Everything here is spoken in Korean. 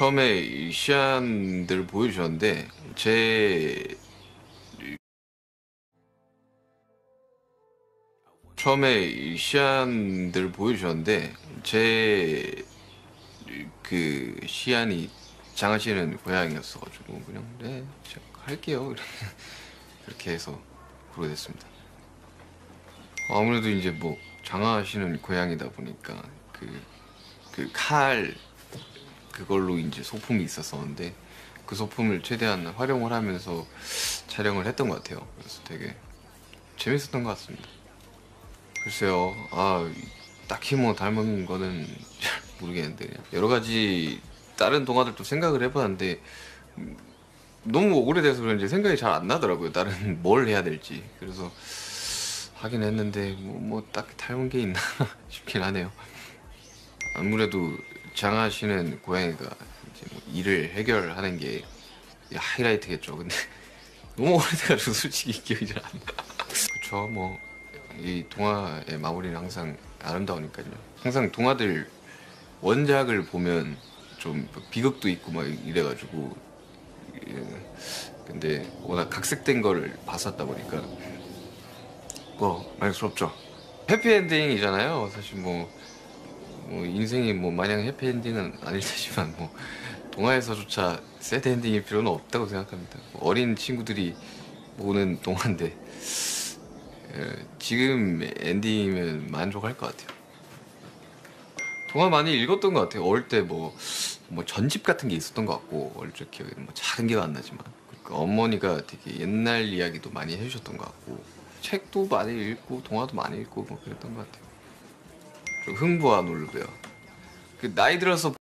처음에 이 시안들을 보여주셨는데 제 처음에 이 시안들을 보여주셨는데 제 그 시안이 장하시는 고향이었어가지고 그냥 네 제가 할게요 이렇게, 해서 부르게 됐습니다. 아무래도 이제 뭐 장하시는 고향이다 보니까 그 그 칼 그걸로 이제 소품이 있었었는데 그 소품을 최대한 활용을 하면서 촬영을 했던 것 같아요. 그래서 되게 재밌었던 것 같습니다. 글쎄요, 아 딱히 뭐 닮은 거는 잘 모르겠는데 여러 가지 다른 동화들도 생각을 해봤는데 음, 너무 오래돼서 그런지 생각이 잘 안 나더라고요. 다른 뭘 해야 될지 그래서 하긴 했는데 뭐, 뭐 딱히 닮은 게 있나 싶긴 하네요. 아무래도 장하시는 고양이가 이제 뭐 일을 해결하는 게 하이라이트겠죠. 근데 너무 오래돼가지고 솔직히 기억이 잘 안 나. 그쵸 뭐 이 동화의 마무리는 항상 아름다우니까요. 항상 동화들 원작을 보면 좀 비극도 있고 막 이래가지고 예, 근데 워낙 각색된 거를 봤었다 보니까 뭐 만족스럽죠. 해피엔딩이잖아요. 사실 뭐, 뭐 인생이 뭐 마냥 해피엔딩은 아닐 테지만 뭐 동화에서조차 새드 엔딩일 필요는 없다고 생각합니다. 뭐 어린 친구들이 보는 동화인데 예, 지금 엔딩이면 만족할 것 같아요. 동화 많이 읽었던 것 같아요. 어릴 때 뭐 뭐 전집 같은 게 있었던 것 같고 어릴 적 기억에 뭐 작은 기억 안 나지만 그러니까 어머니가 되게 옛날 이야기도 많이 해주셨던 것 같고 책도 많이 읽고 동화도 많이 읽고 뭐 그랬던 것 같아요. 좀 흥부와 놀르고요. 그 나이 들어서